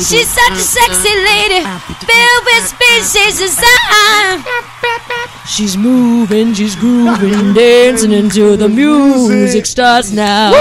She's such a sexy lady, filled with species design. She's moving, she's grooving, dancing until the music starts now.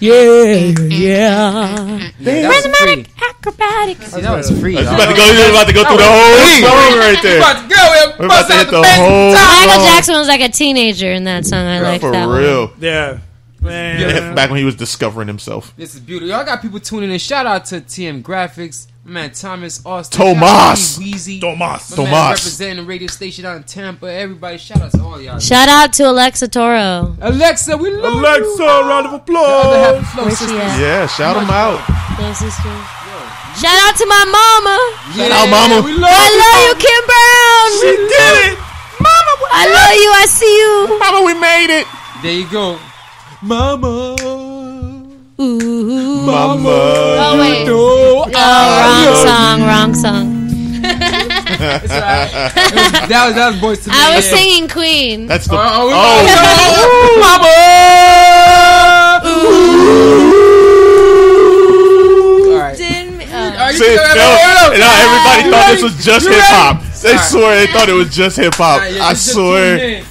Yeah, yeah. That was free. Acrobatics. See, that was free. You dog. about to go. You about to go through the oh, whole song right there. About to go, We're about to out hit the the whole time. Michael Jackson was like a teenager in that song. I like that. For that real. Yeah. Man. Back when he was discovering himself. This is beautiful. Y'all got people tuning in. Shout out to TM Graphics. My man Thomas Austin. Tomas. Shout out to Weezy. Tomas. My man representing the radio station out in Tampa. Everybody, shout out to all y'all. one. Shout out to Alexa Toro. Alexa, we love Alexa, you. round of The other half applause. of Flow Sisters. Yeah, shout them out. Little sister. Shout out to my mama. Yeah, out, mama. We love I you. love you, Kim Brown. She did it. Mama, I love you. I see you. Mama, we made it. There you go. Mama. Ooh. Mama. Oh wait. No. Oh, wrong song. Wrong song. It's all right. It was- that was that was Boyz II Men. I was yeah. singing Queen. That's the. Oh, oh, we Oh. All right. Didn't me- oh. Uh, Are you See, good? no, no, everybody thought this was just hip hop. They Sorry. swear they thought it was just hip hop. All right, yeah, I just- just swear.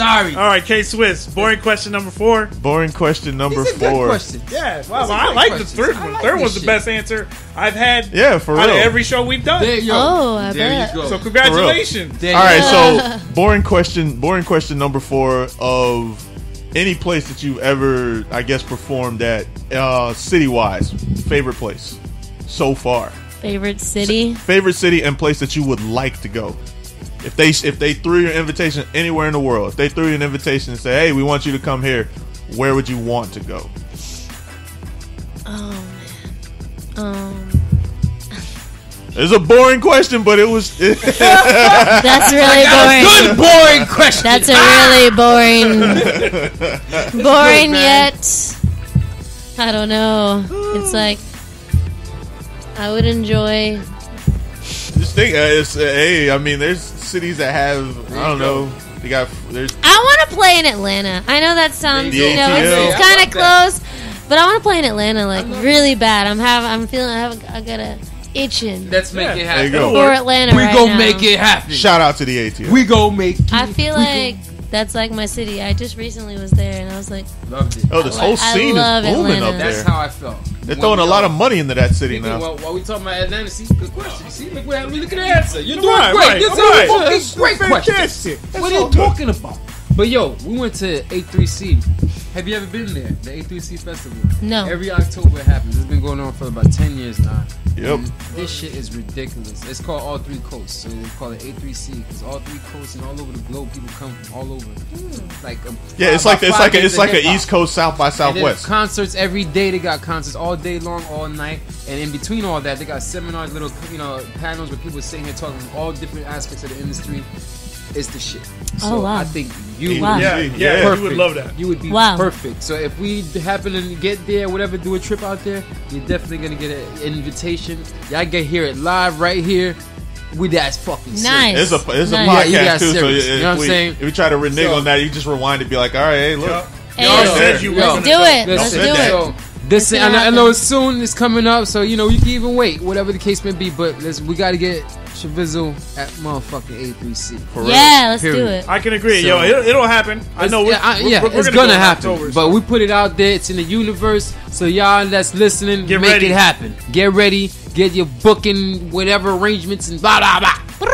Tune in. Sorry. All right, K Swiss. Boring question number four. Boring question number These are good four. questions. Yeah, wow, These are I great like the questions. third I one. like third this was the shit. best answer I've had Yeah, for out of every show we've done. There you go. Oh, I there bet. you go. So congratulations. There you right, go. so boring question. Boring question number four of any place that you've ever, I guess, performed at, uh, city wise. Favorite place so far. Favorite city? Favorite city and place that you would like to go. If they if they threw you an invitation anywhere in the world, if they threw you an invitation and say, "Hey, we want you to come here," where would you want to go? Oh man. Um, It's a boring question, but it was. that's really boring. Good boring question. That's a really boring, boring man. yet. I don't know. It's like I would enjoy. Just think, uh, it's, uh, hey, I mean, there's cities that have, I don't know, they got, there's, I want to play in Atlanta. I know that sounds, you you know, it's, it's kind of close, but I want to play in Atlanta like really bad. I'm having, I'm feeling, I have, I got a itching Let's make Yeah. it there you happen. go. for Atlanta. We right go now. make it happen. Shout out to the ATL. We go make. It. I feel like that's like my city. I just recently was there, and I was like, Loved it. Oh, this whole love scene is booming Atlanta. up That's how I felt. They're throwing a lot of money into that city now. while, while we talking about Atlanta, see, good question. See, look, what- look at the answer. You're doing Right, great. right, This is right. a fucking That's great question. fantastic. What are you talking about? But yo, we went to A3C. Have you ever been there? The A3C festival. no. Every October it happens. It's been going on for about ten years now. Yep. This shit is ridiculous. It's called All Three Coasts, so they call it A3C because all three coasts and all over the globe, people come from all over. Like um, Yeah, it's like it's like a, it's like a hip-hop. East Coast South by And there's Southwest. concerts every day. They got concerts all day long, all night, and in between all that, they got seminars, little you know panels where people sitting here talking from all different aspects of the industry. It's the shit. Oh, so Oh, wow. I think you Wow. would Yeah, Yeah, yeah, perfect. you would love that. You would be Wow. perfect. So if we happen to get there, whatever, do a trip out there, you're definitely gonna get an invitation. Y'all get hear it live right here. We that's fucking sick. Nice. It's a it's a Nice. podcast You got too. So serious. if You know what I'm we, saying? if we try to renege So- on that, you just rewind and be like, all right, hey, look, Yup. Hey, Y'all yo, said you yo, let's do it. Let's do that. it. So, this Let's I know, I know it's soon. It's coming up, so you know you can even wait, whatever the case may be. But let's we got to get Shevizzle at motherfucking A3C. for real. Yeah, let's do it. I can agree. So- Yo, it'll, it'll happen. I know. We're, yeah, I- yeah, we're, we're it's gonna, gonna, go happen. October, but we put it out there. It's in the universe. So y'all that's listening, Get make ready. it happen. Get ready. Get your booking, whatever arrangements and blah blah blah.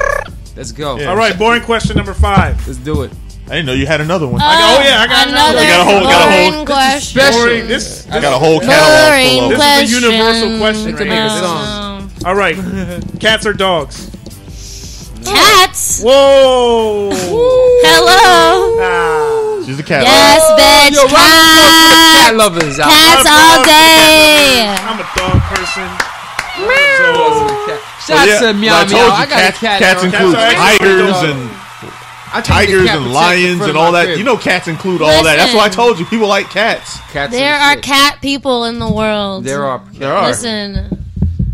Let's go. Yeah. all right, boring question number five. Let's do it. I didn't know you had another one. got- oh, yeah, I got another another. Got a whole- got a whole- boring question. special. Boring. This, I got a whole catalog Boring full of. This is a universal question They could right make a song. All right, cats or dogs? Cats. Whoa! Hello. Ah. She's a cat. Yes, bitch. Yo, round of applause for the cat Cats. lovers out Cats all day. I'm a dog person. there. So, Shout out to yeah, Meow I told Meow. you, I got cats, a cat. cats include Cats tigers and I tigers and lions and all that. crib. You know, cats include all that. That's why I told you people like cats. Cats There are shit. cat people in the world. There are. There are. Listen,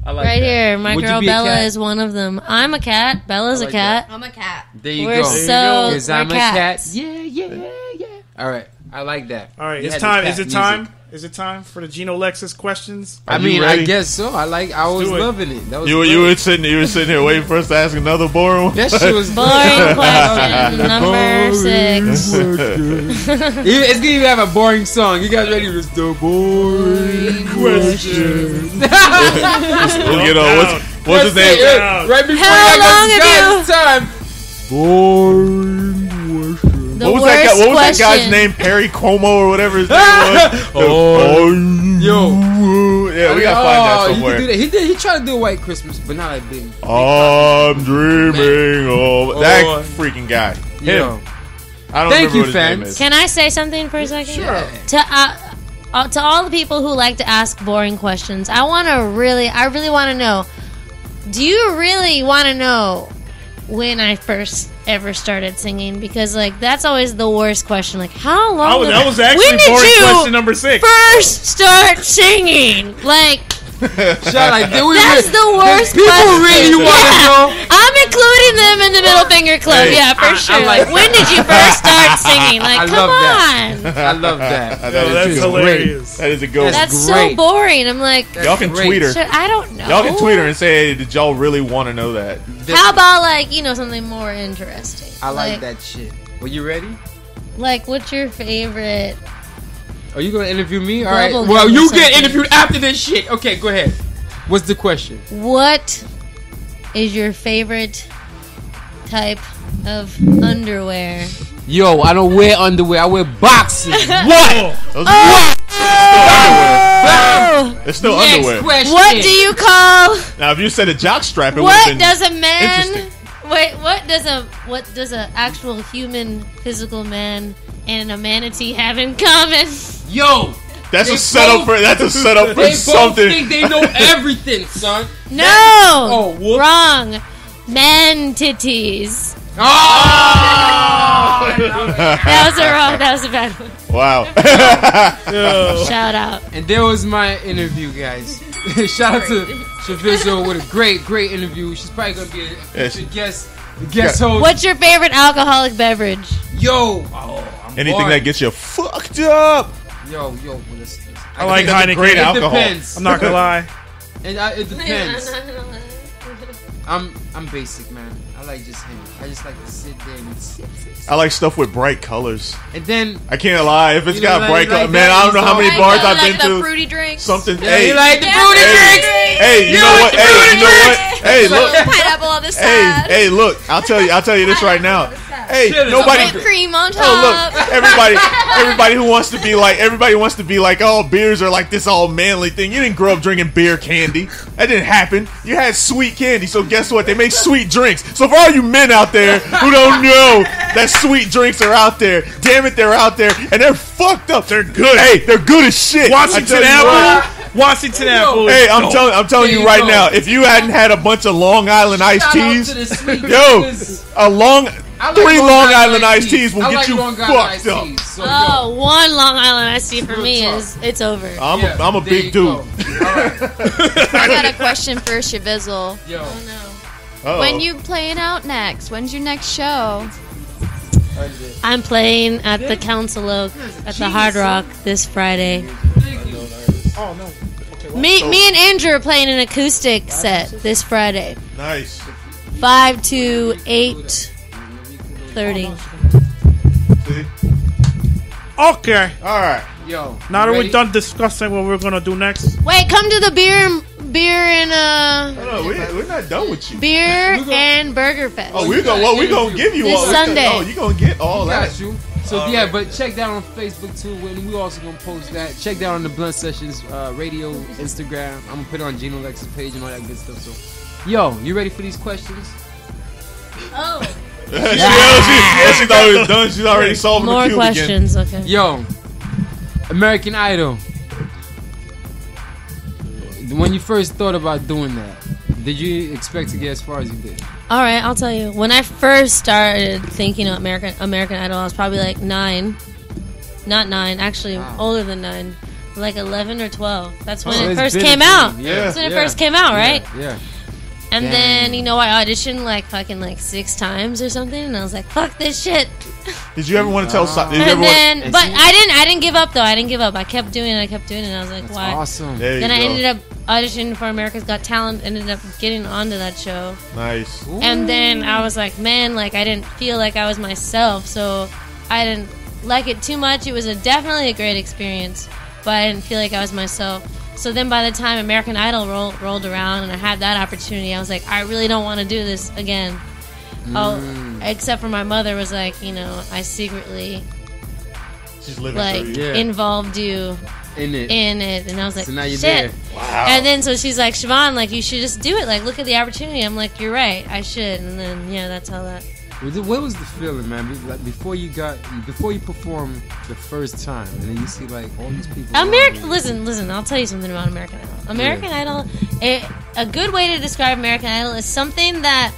I like right that. here, my Would girl Bella is one of them. I'm a cat. Bella's I like a cat. I'm a cat. There you We're go. so Because we're I'm a cat. cats. Yeah, yeah, yeah. All right. I like that. all right, You it's time. Is it music. time? Is it time for the Geno Lexus questions? I Are you mean, ready? I guess so. I like. I was do it. loving it. That was You were you were sitting you were sitting here waiting for us to ask another boring one. That shit was Boring question number six. Even- It's gonna even have a boring song. You guys ready? It's the boring question. Well, you know what's what's his That's it. name? Yeah. Right before How I long got have this time. Boring question. The What was worst that guy? What was that guy's name? Perry Como or whatever his name was. Oh, yo, yeah, we gotta find that Oh, you somewhere. can do that. He did. He tried to do a white Christmas, but not like big. I'm dreaming of that Oh. freaking guy. Him. Yo, I don't Thank you, what fans. Can I say something for a second? Sure. To uh, uh, to all the people who like to ask boring questions, I want to really, I really want to know. Do you really want to know when I first ever started singing? Because like that's always the worst question. Like how long? Oh, ago- that was actually when did you question number six. first start singing? Like Shout like did we that's really- the worst. People question. really want to Yeah. know. I'm including them in the middle finger club. Hey, yeah, for I- I sure. like like, when did you first start singing? Like, I come love that. on. I love that. That Yo, is that's just hilarious. That is a good one. That's great. so boring. I'm like, Y'all can great. tweet her. shit, I don't know. Y'all can tweet her and say, hey, did y'all really want to know that? How about like you know something more interesting? I like that shit. Were you ready? Like, what's your favorite? Are you gonna interview me? All right. Bubble Well, gum or you get something. interviewed after this shit. Okay, go ahead. What's the question? What is your favorite type of underwear? Yo, I don't wear underwear. I wear boxes. what? Oh. Those Oh, It's still Next underwear. question. what do you call? Now, if you said a jock strap, it would be. What have been. does a man? interesting. Wait, what does a what does a actual human physical man and a manatee have in common? Yo, that's a setup both- for. That's a setup for they both something. think they know everything, son. No. Oh, whoops. Wrong. Man titties. Oh! Ah! That was a wrong. That was a bad one. wow. Yo. Shout out. and there was my interview, guys. Shout out to Shavizo with a great, great interview. She's probably gonna be a Yes. guest, guest host. What's your favorite alcoholic beverage? Yo, oh, I'm Anything bored. that gets you fucked up. Yo, yo, well, listen, listen. I like That's a Heineken. great alcohol. depends. I'm not gonna lie. And I, it depends. I'm I'm basic, man. I like just him. I just like to sit there and sip, sip, sip. I like stuff with bright colors. And then I can't lie. If it's got like- bright like colors, man. I don't know how many like bars that? I've been to. fruity drinks. Something. yeah, hey, you like the fruity fruity drinks. drinks. hey, you know what? Hey, you know what? Hey, look. pineapple on the Hey, hey, look. I'll tell you. I'll tell you this right now. Hey, Shit, nobody. Whipped cream on top. Oh look, everybody, everybody who wants to be like, everybody wants to be like, oh, beers are like this all manly thing. You didn't grow up drinking beer candy. That didn't happen. You had sweet candy. So guess what? They make sweet drinks. So for all you men out there who don't know that sweet drinks are out there, damn it, they're out there and they're fucked up. They're good. Hey, they're good as shit. Washington tell you what. Apple. Washington Apple. Hey, I'm telling, I'm telling you you right go. now. If you hadn't had a bunch of Long Island iced Shout out teas, to the sweet yo, a long, I like three Long Long Island Island iced iced teas will I get like you Long fucked up. teas. So, Oh, one Long Island iced tea for me is it's over. I'm, yeah, a, I'm a big dude. go. All right. I got a question for Shevizzle. Yo, Oh no. Uh-oh. When you playing out next? When's your next show? I'm playing at the Council Oak at the Hard Rock this Friday. Oh no. Me, me and Andrew are playing an acoustic set this Friday, nice. five to eight thirty. Okay. All right. yo. Now that ready? we're done discussing what we're gonna do next, Wait, come to the beer, and beer and uh, No, no, we, we're not done with you. beer We go- and Burger Fest. Oh, we gonna what we gonna give you This all Sunday. Oh, you gonna get all that? Got you. So yeah, but check that on Facebook too. And we also gonna post that. Check that on the Blunt Sessions uh, radio, Instagram. I'm gonna put it on Gino Lex's page and all that good stuff. So, yo, you ready for these questions? Oh, she, she, yeah, she thought it was done. She's already solving more the cube questions. Okay. Yo, American Idol. When you first thought about doing that, did you expect to get as far as you did? All right, I'll tell you. When I first started thinking of American American Idol, I was probably like nine, not nine, actually Wow. older than nine, like eleven or twelve. That's when Oh, it first came out. Yeah, That's when it first came out, right? Yeah. And Damn. then you know I auditioned like fucking like six times or something, and I was like, "Fuck this shit." Did you ever want to tell? Si- Did you And want? then, And but see- I didn't. I didn't give up though. I didn't give up. I kept doing it. I kept doing it. And I was like, That's "Why?" awesome. There you Then I go. ended up auditioning for America's Got Talent. Ended up getting onto that show. Nice. And then I was like, man, like I didn't feel like I was myself, so I didn't like it too much. It was a definitely a great experience, but I didn't feel like I was myself. So then by the time American Idol roll, rolled around and I had that opportunity, I was like, I really don't want to do this again. Oh, mm. except for my mother was like, you know, I secretly She's living like you. Yeah. involved you In it. in it, and I was like, so now you're shit. there. Wow. And then so she's like, Shevonne, like you should just do it. Like look at the opportunity. I'm like, you're right, I should. And then yeah, that's how that. What was the feeling, man? Like before you got, before you performed the first time, and then you see like all these people. American, listen, listen. I'll tell you something about American Idol. American Idol, it, a good way to describe American Idol is something that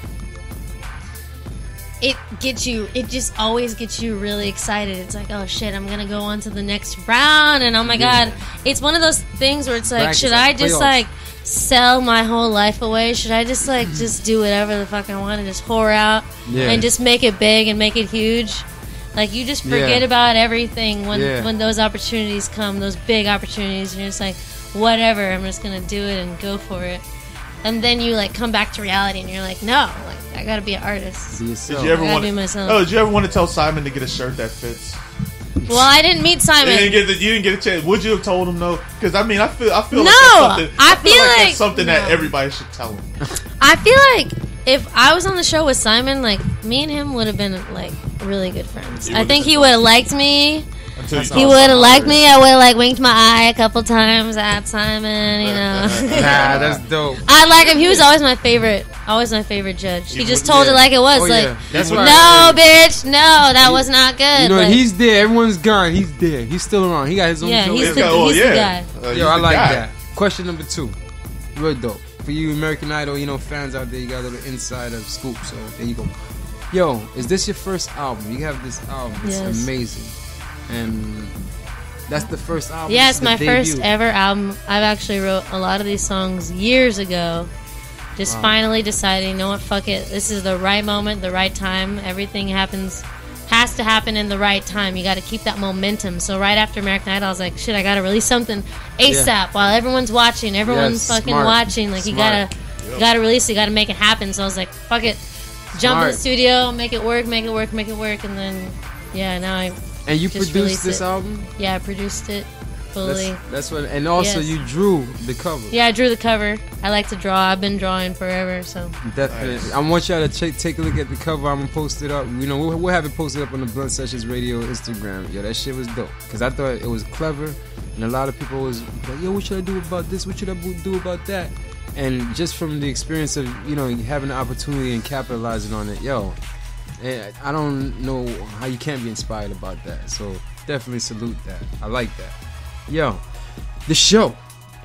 it gets you. It just always gets you really excited. It's like, oh shit, I'm gonna go on to the next round, and oh my Yeah. god, it's one of those things where it's like, Practice, should like I just playoffs. like sell my whole life away? Should I just like just do whatever the fuck I want and just whore out Yeah. and just make it big and make it huge? Like you just forget Yeah. about everything when Yeah. when those opportunities come, those big opportunities, and you're just like, whatever, I'm just gonna do it and go for it. And then you like come back to reality, and you're like, no, like I gotta be an artist. Be. Did you ever I gotta want? be myself. Oh, did you ever want to tell Simon to get a shirt that fits? Well, I didn't meet You Simon. didn't get the, you didn't get a chance. Would you have told him no? Because I mean, I feel I feel like No, that's something. I feel, feel like, like- that's something that everybody should tell him. I feel like if I was on the show with Simon, like me and him would have been like really good friends. I think he would have liked me. Until you That's He awesome. would have liked me. I would have like winked my eye a couple times at Simon. You know. Nah, that's dope. I like him. He was always my favorite. Always my favorite judge. He just told yeah. it like it was. Oh, like, yeah. That's You why. would- no, bitch, no, that was not good. You know, Like, he's there. Everyone's gone. He's there. He's still around. He got his own Yeah, show. he's He's the- got- oh, he's the yeah. guy. Uh, he's Yo, I like guy. that. Question number two. Real dope. For you American Idol, you know, fans out there, you got a little insider scoop, so there you go. Yo, is this your first album? You have this album. It's Yes. amazing. And that's the first album. Yeah, it's my the first ever album. I've actually wrote a lot of these songs years ago. Just Wow. finally deciding, you know what, fuck it. This is the right moment, the right time. Everything happens, has to happen in the right time. You got to keep that momentum. So right after American Idol, I was like, shit, I got to release something ASAP Yeah. while everyone's watching. Everyone's Yes, fucking smart. watching. Like you gotta, you gotta release it. You Got to make it happen. So I was like, fuck it. Jump in the studio, make it work, make it work, make it work, and then, yeah, now I, And you produced this it. album? yeah, I produced it fully. That's, that's what. And also, Yes. you drew the cover. Yeah, I drew the cover. I like to draw. I've been drawing forever, so Definitely. I want y'all to check, take a look at the cover. I'm gonna post it up. You know, we'll, we'll have it posted up on the Blunt Sessions Radio Instagram. Yo, that shit was dope. Cause I thought it was clever, and a lot of people was like, "Yo, what should I do about this? What should I do about that?" And just from the experience of you know having the opportunity and capitalizing on it, yo, eh, I don't know how you can't be inspired about that. So definitely salute that. I like that. Yo, the show.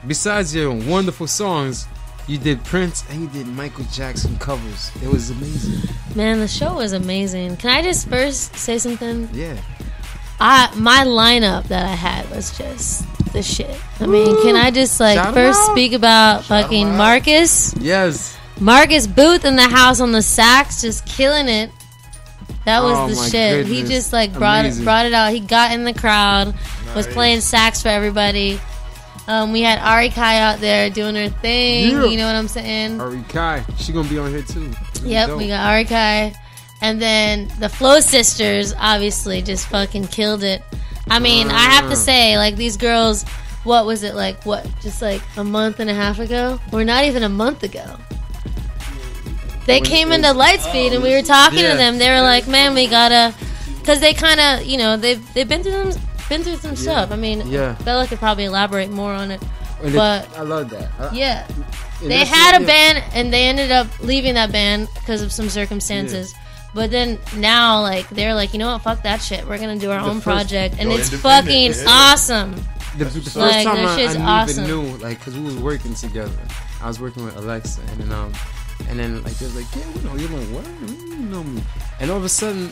Besides your wonderful songs, you did Prince and you did Michael Jackson covers. It was amazing. man, the show was amazing. Can I just first say something? Yeah. I my lineup that I had was just the shit. I mean, can I just like Shout first speak about Shout fucking. Marcus? Yes. Marcus Booth in the house on the sax, just killing it. That was Oh, the shit. He just like brought Amazing. it brought it out. He got in the crowd, was playing sax for everybody. Um, we had Ari Kai out there doing her thing. Yeah. You know what I'm saying? Ari Kai. She gonna be on here too. Really Yep, dope. we got Ari Kai. And then the Flow Sisters obviously just fucking killed it. I mean, I have to Ah. say, like, these girls, what was it, like, what, just like a month and a half ago? Or not even a month ago. They came into Lightspeed and we were talking Yeah. to them. They were like, man, we gotta. Because they kind of, you know, they've, they've been through them. Been through some stuff. I mean, Yeah. Bella could probably elaborate more on it. And but- it- I love that. I- Yeah, they had a yeah. band and they ended up leaving that band because of some circumstances. But then now, like they're like, you know what? Fuck that shit. We're gonna do our The own project, and it's fucking yeah. awesome. The, the first Like, time I, shit's I awesome. even knew, like, cause we was working together. I was working with Alexa, and then um, and then like they was like, yeah, we know you. Like, what? You know me? And all of a sudden,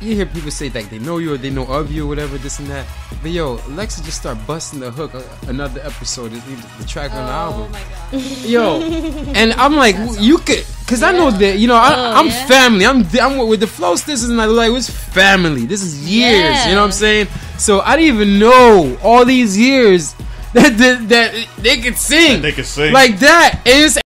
you hear people say like they know you or they know of you or whatever, this and that. But yo, Alexa just start busting the hook. uh, Another episode, the, the track on the album. Yo, and I'm like, you could, cause I know that you know I, Oh, I'm yeah? family. I'm I'm with the flow. This is not like it's family. This is years. You know what I'm saying? So I didn't even know all these years that that, that they could sing They could sing. like that. And it's